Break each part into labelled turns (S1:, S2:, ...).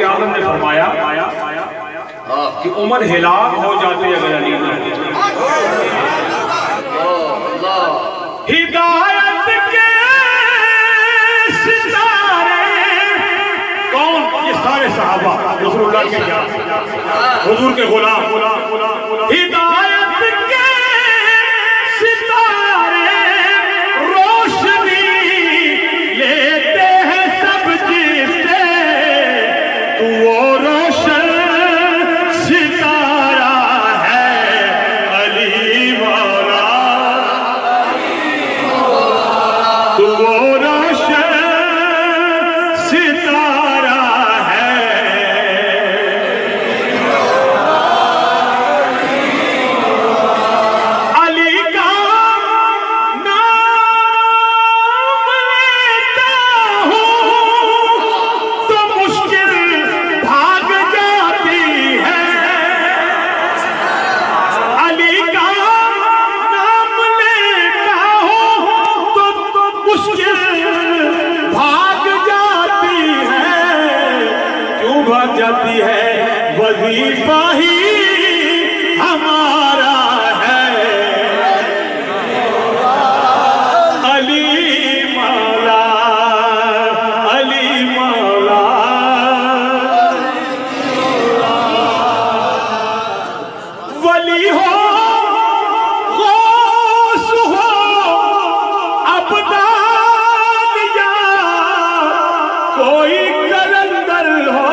S1: फारूक आलम ने फरमाया कि उमर हिलाक हो जाते अगर अली के कौन? ये सारे साहबा रसूलुल्लाह के के गुलाम। हिदायत कोई कलंदर हो।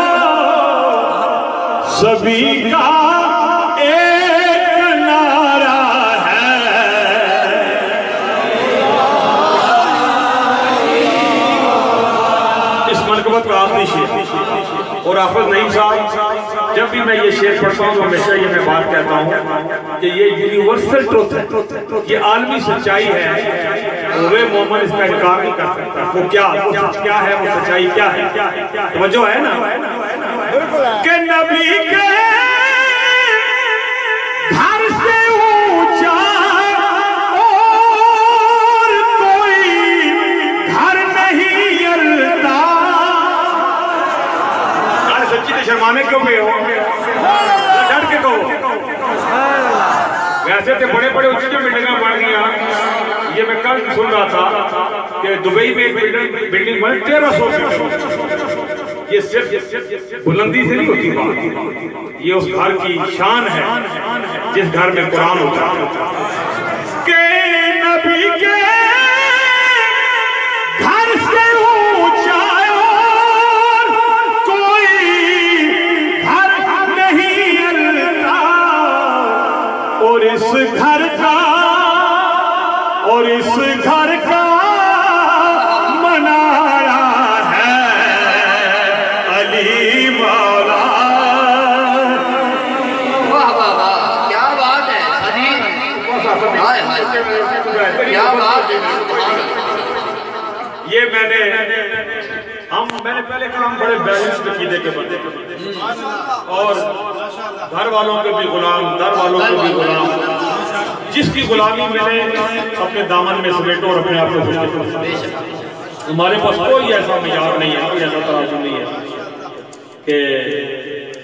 S1: सभी का एक नारा है। इस मनकबत का आखिरी शेर और आफज नईम साहब, जब भी मैं ये शेर पढ़ता हूँ, हमेशा ये मैं बात कहता हूँ कि ये यूनिवर्सल ट्रुथ है। ये आलमी सच्चाई है। वे मोहम्मद इसका इनकार नहीं कर सकता। वो क्या, वो सच क्या है, वो सच्चाई क्या है? वजह है ना? कि नबी के घर से ऊँचा और कोई घर नहीं यलता अरे सच्ची तो शर्माने क्यों पे हो? डर के कहो। वैसे तो बड़े बड़े उच्च बिल्डिंग बन गई ये मैं कल सुन रहा था कि दुबई में बिल्डिंग बिल्डिंग बनी, तेरह सौ ये सिर्फ़ बुलंदी से नहीं होती ये उस घर की शान है, जिस घर में कुरान होता है।
S2: क्या बात।
S1: ये मैंने, हम, मैंने पहले कहा बड़े बैलेंस्ड अकीदे के बंदे और घर वालों के भी गुलाम, दर वालों के भी गुलाम। जिसकी गुलामी मैंने अपने दामन में समेटो और अपने आप को। खुश हमारे पास कोई ऐसा मिजाज नहीं है, कोई ऐसा तराजू नहीं है कि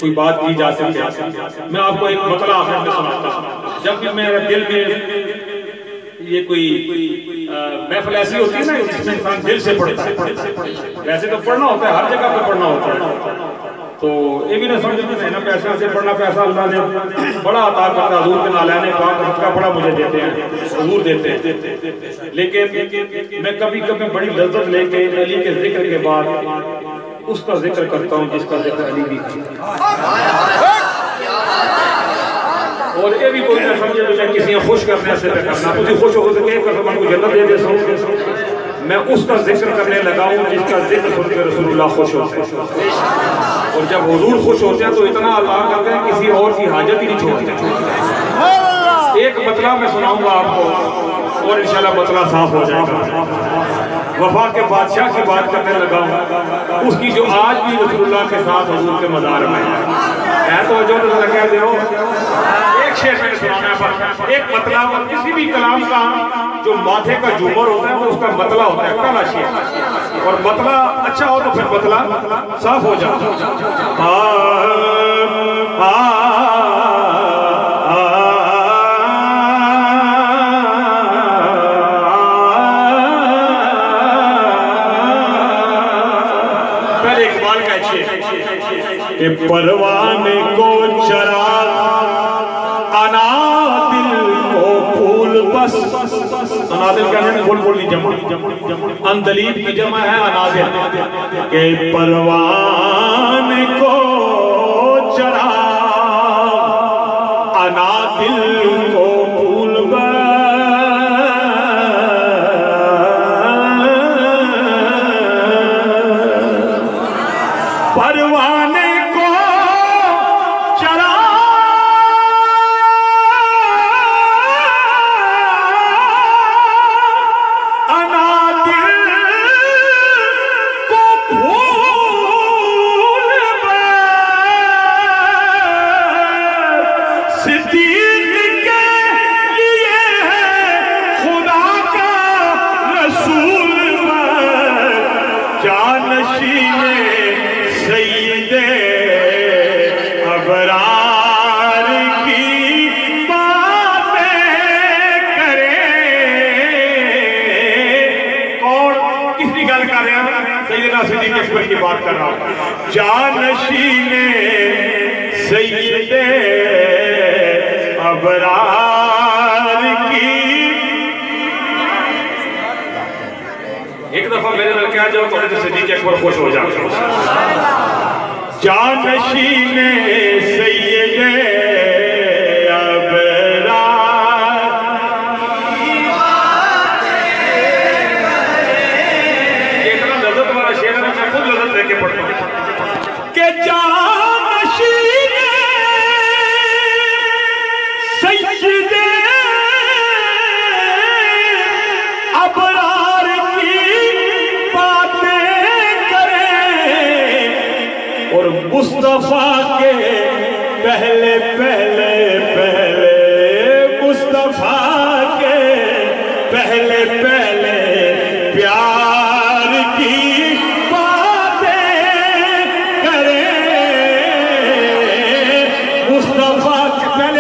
S1: कोई बात की जा सके। मैं आपको एक मतला आखिर में सुनाता जब भी मेरे दिल में ये कोई महफिल ऐसी होती है ना इंसान दिल से पढ़ता है। वैसे तो पढ़ना होता है, हर जगह पे पढ़ना होता है। तो ये भी ना समझ में ना पैसा से पढ़ना पैसा अल्लाह ने बड़ा अता करता हजूर के नालाने पाक का बड़ा मुझे देते हैं, हजूर देते हैं। लेकिन मैं कभी कभी बड़ी लज्जत लेके, अली के ज़िक्र के बाद उसका ज़िक्र करता हूँ जिसका ज़िक्र अली भी और ये भी कोई समझे तो मैं किसी खुश करने से करना। मुझे खुश हो तो कह कर को जन्नत दे दे मैं उसका ज़िक्र करने लगा हूँ, जिसका ज़िक्र सुन के रसूलुल्लाह खुश होते हैं और जब हुजूर खुश होते हैं तो इतना अल्लाह करते हैं, किसी और की हाजत ही नहीं छोड़ते। एक मतला मैं सुनाऊँगा आपको, और इंशाल्लाह मतला साफ़ हो जाएगा। वफा के बादशाह की बात करने लगा हूँ। उसकी जो आज भी रसूलुल्लाह के साथ हजूर के मज़ार में है। तो जो तो लगा दे एक शेर मैंने सुनाना है पर एक मतलब किसी भी कलाम का जो माथे का झूमर होता है वो उसका मतला होता है पहला शेर और मतला अच्छा हो तो फिर मतला साफ़ हो जाता है आ, जमा अंदलीब की जमा है अनादिल के परवाने जाओ के अकबर खुश हो जाते जानशीने सैयदे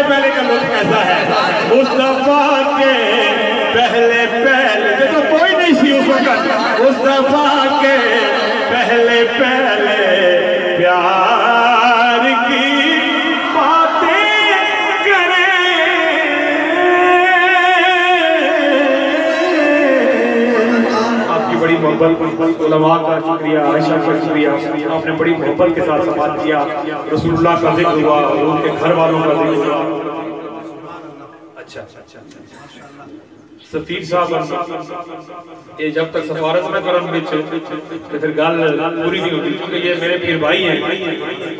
S1: पहले का लुत्फ कैसा है। मुस्तफ़ा के पहले पहले तो कोई नहीं सी उस वक्त मुस्तफ़ा के पहले पहले उलमा का शुक्रिया, आयशा का शुक्रिया। आपने बड़ी मोहब्बत के साथ समाज किया। रसूलुल्लाह का ज़िक्र हुआ उनके घर वालों का ज़िक्र हुआ। अच्छा अच्छा अच्छा। जब तक सफारत न करन विच ते फिर गल पूरी नहीं होती, क्योंकि ये मेरे पीर भाई हैं।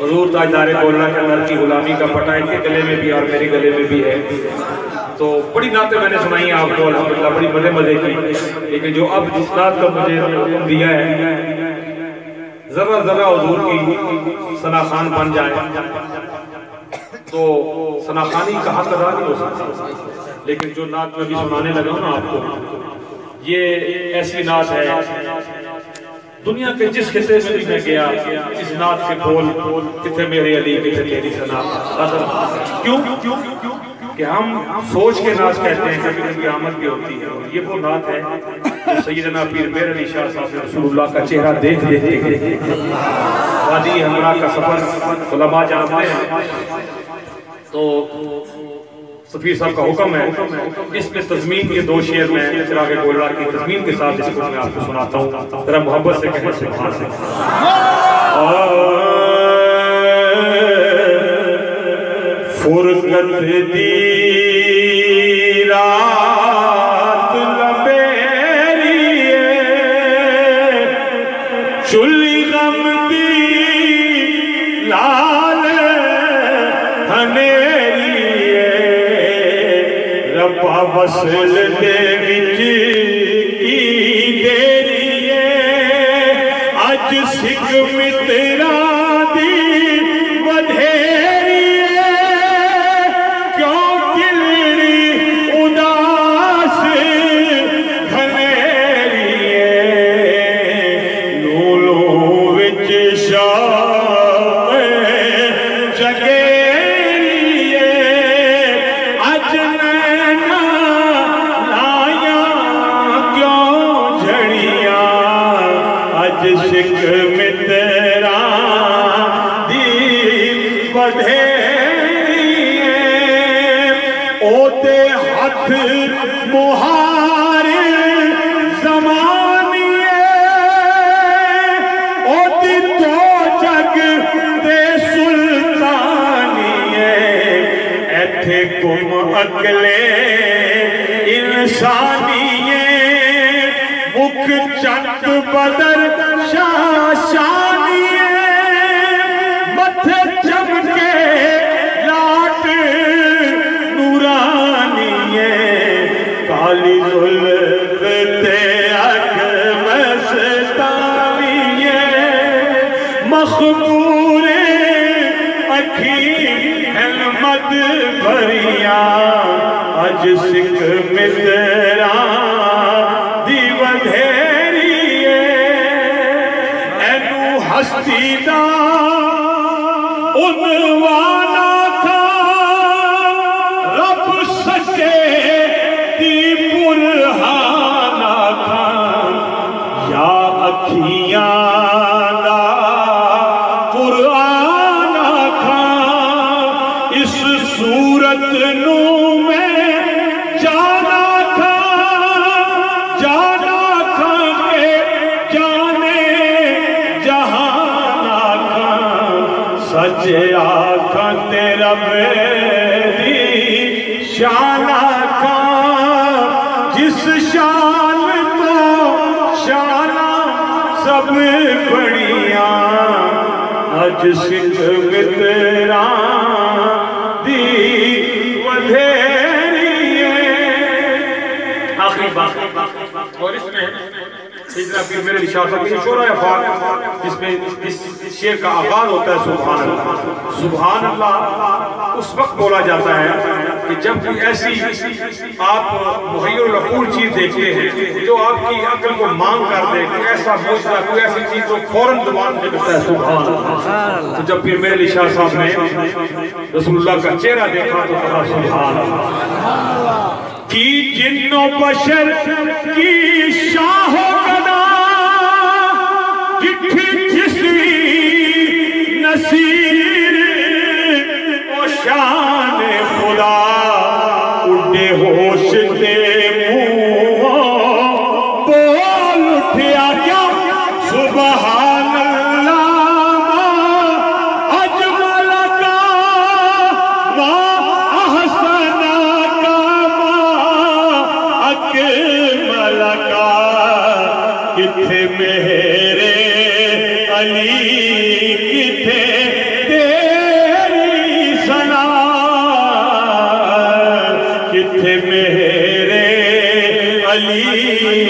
S1: हजूर ताजदार बोलना के अंदर की गुलामी का पटा इनके गले में भी और मेरे गले में भी है। तो बड़ी नाते मैंने सुनाई आपको अलहमदिल्ला बड़ी मज़े मज़े की। लेकिन जो अब जिस नात का मुझे दिया है, जरा जरा हजूर की सना खान बन जाए तो सना खानी का हक नहीं हो सकता लेकिन जो नात में भी सुनाने लगा ना आपको, ये ऐसी नात है, दुनिया के जिस खिते में भी मैं गया, इस नात के बोल, कितने मेरे अली, कितने तेरी सना। क्यों? क्यों? क्यों? कि हम सोच के नाच कहते हैं कभी कभी आमद भी होती है। ये वो नात है जो सैयदना पीर मेर अली शाह साहब रसूलुल्लाह का चेहरा देख देख वादी हमरा का सफ़र उलमा जानते हैं। तो सफीर साहब का हुक्म है, इसमें तजमीन के दो शेर में चिराग गोलरा की तजमीन के साथ इसको मैं आपको सुनाता हूँ। जरा मोहब्बत से कहने से बाहर फुरकत दी रात लबेरिए चुली गम दी। लाल हनेरिए रब्बा वसल मखबूरे अखी हिलमत भरिया अज सिख मित्रा दी वधेरिए एनू हस्ती सच आखा तेरा मेरी शाना का, जिस शान को शाना सब बढ़िया। अज सिख मित्रा दी वधेरिए आखिरी बात। और इसमें पीर मेरे निशान जिसमें इस शेर का आगाज़ होता है सुभान अल्लाह सुभान अल्लाह उस वक्त बोला जाता है कि जब कोई ऐसी आप मुहैर चीज़ देखते हैं, जो आपकी अकल को मांग कर दे, कोई ऐसा मोजा कोई ऐसी चीज़ जो फ़ौरन पे लगता है अल्लाह तो जब फिर मेरे निशान साहब ने रसूलुल्लाह का चेहरा देखा तो कहा अल्लाह की जिन्नो बशर की शाह कदा नसीर ओ शान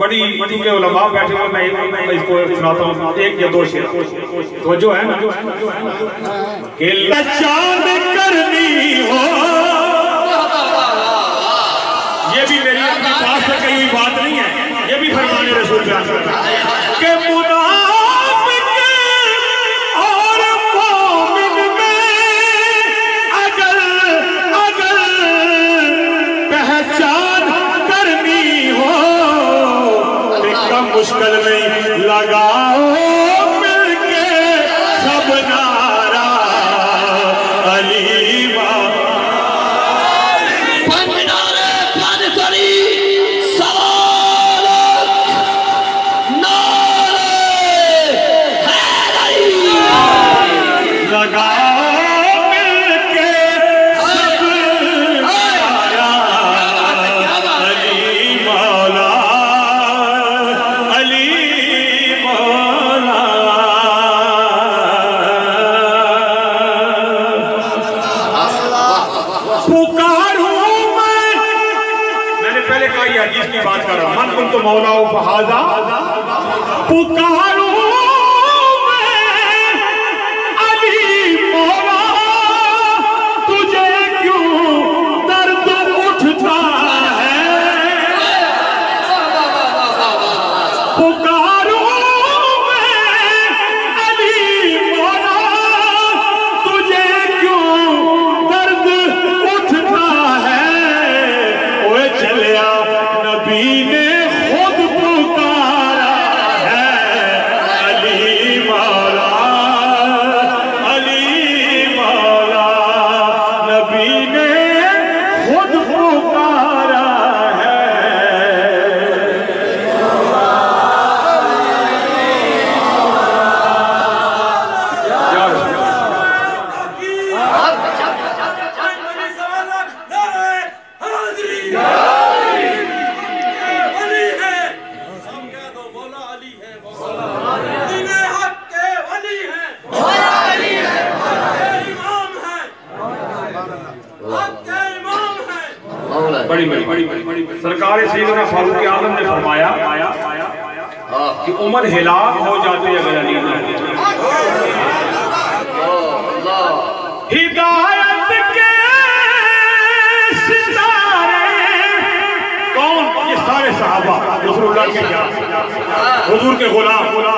S1: बड़ी चूँकि उलमा बैठे हुए मैं इसको सुनाता हूँ। एक या दो शेर। तो जो है ना? कि चाँद करनी हो। ये भी मेरी अपनी पास से कही बात नहीं है। ये भी फरमाने रसूल के कि मुनाफिक मुश्किल नहीं लगाओ पुकारूं कि हिला हो जाते अगर अली। हिदायत के सितारे। कौन? ये सारे सहाबा रसूलुल्लाह के क्या? हुजूर के गुलाम।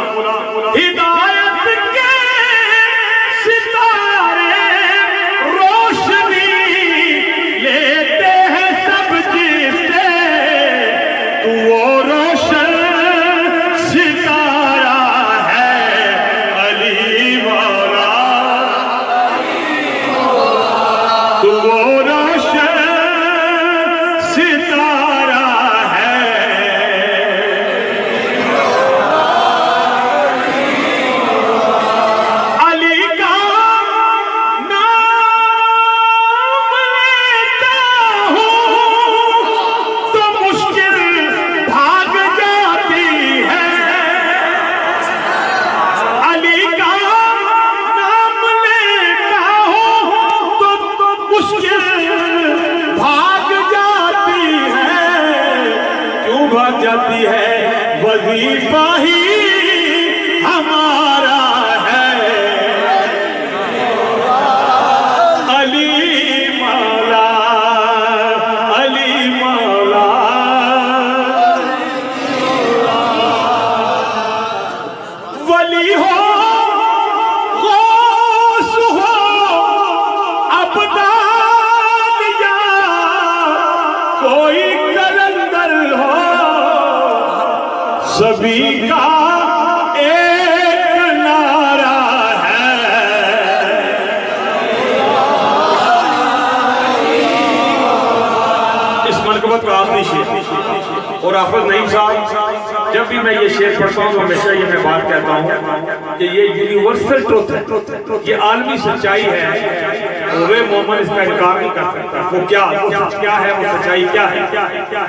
S1: की सच्चाई है। वे मोमन इसका इनकार नहीं कर सकता। वो क्या वो क्या है, वो सच्चाई क्या है?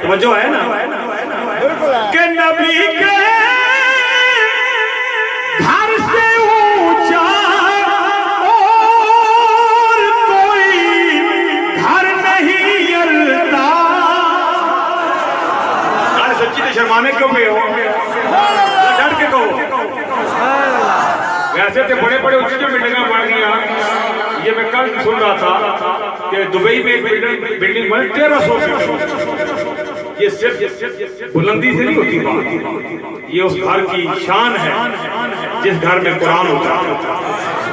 S1: समझो है ना? के नबी के घर से ऊँचा और कोई घर नहीं अल्लाह सच्ची तो शर्माने क्यों गए हो? वैसे तो बड़े बड़े उच्च बिल्डिंग बन गई ये मैं कल सुन रहा था कि दुबई में एक बिल्डिंग बिल्डिंग बनी, तेरह सौ ये सिर्फ़ बुलंदी से नहीं होती बात। ये उस घर की शान है, जिस घर में कुरान होता है।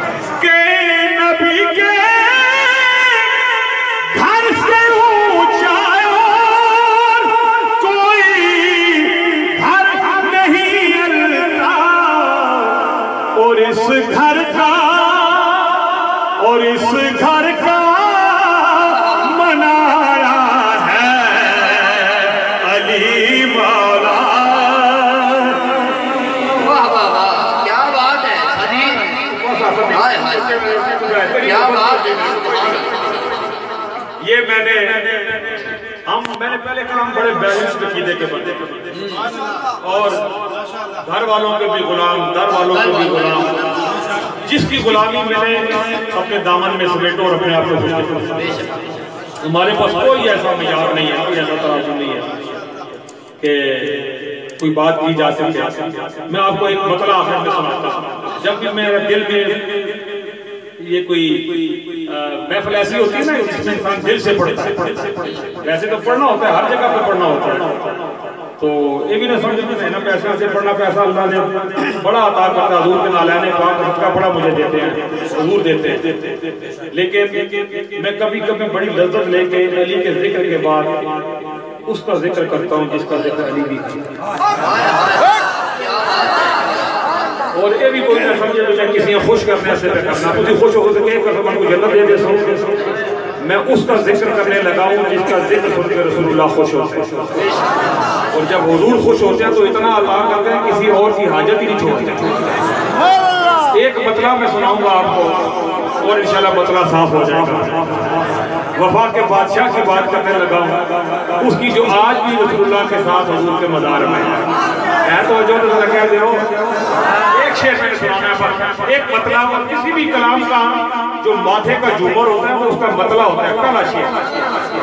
S1: वालों के भी गुलाम, दर वालों के भी गुलाम। जिसकी गुलामी मिले अपने दामन में समेटो और अपने आप को रखो हमारे पास कोई ऐसा मिजाज नहीं है, कोई ऐसा तराजू नहीं है कि कोई बात की जा सके। मैं आपको एक मतला आखिर में सुनाता हूँ। जब भी मेरे दिल में ये कोई महफिल ऐसी होती है ना इंसान दिल से पढ़ता है। वैसे तो पढ़ना होता है, हर जगह पे पढ़ना होता है। तो ये भी ना समझ में ना पैसा से पढ़ना पैसा अल्लाह ने बड़ा अता करता हजूर के नालाने पाक उसका बड़ा मुझे देते हैं, हजूर देते हैं। लेकिन मैं कभी कभी बड़ी लज्जत लेके, अली के ज़िक्र के बाद उसका ज़िक्र करता हूँ, जिसका ज़िक्र अली भी और ये भी कोई ना समझे तो मैं किसी को खुश करने से करना। तुझे खुश हो तो कह कर मन को जन्नत दे दे मैं उसका ज़िक्र करने लगा हूँ, जिसका ज़िक्र सुन के रसूलुल्लाह खुश होते हैं और जब हुजूर खुश होते हैं तो इतना अल्लाह करते हैं, किसी और की हाजत ही नहीं छोड़ते। एक मतला मैं सुनाऊँगा आपको, और इंशाल्लाह मतला साफ़ हो जाएगा। वफा के बादशाह की बात करने लगा उसकी जो आज भी रसूलुल्लाह के साथ हजूर के मज़ार में है। तो जो तो कह दे एक शेर मैंने सुनाना है पर एक मतला और किसी भी कलाम का जो माथे का झूमर होता है वो उसका मतला होता है शेर।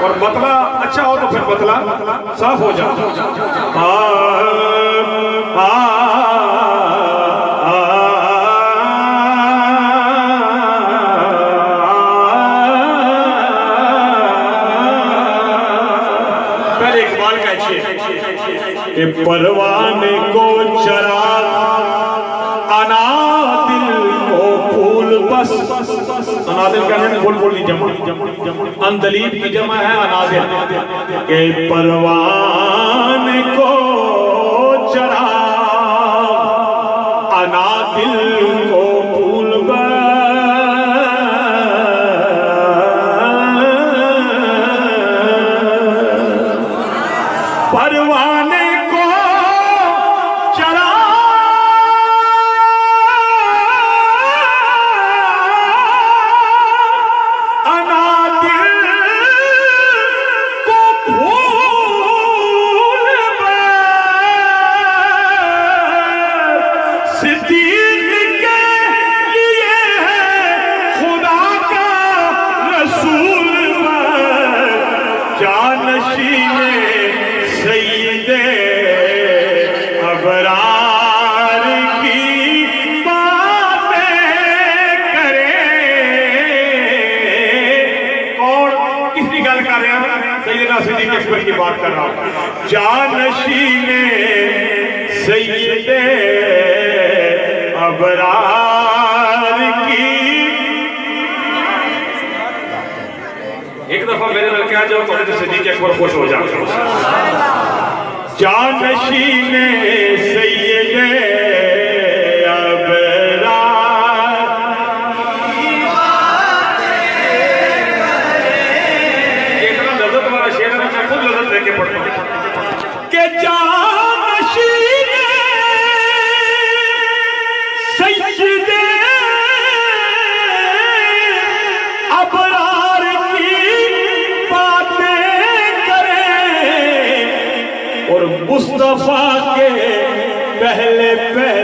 S1: और मतला अच्छा हो तो फिर मतला साफ़ हो जाता है। आ, अनादिल कहने में बोल बोल जमा अंदलीब की जमा है अनादिल। के परवाने जानशीने सईदे अबरार की। एक दफ़ा मेरे नाल क्या जाओ तो सिद्दीक अकबर खुश हो जाते जानशीने सैयदे अबरार मुस्तफ़ा के पहले पहले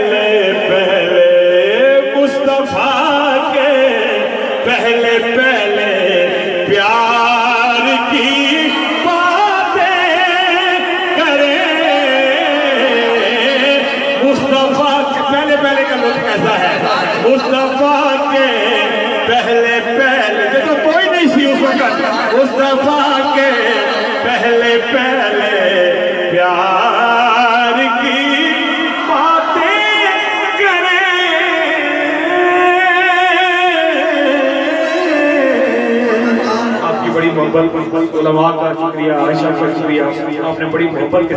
S1: उलमा का शुक्रिया आयशा का शुक्रिया आपने बड़ी मोहब्बत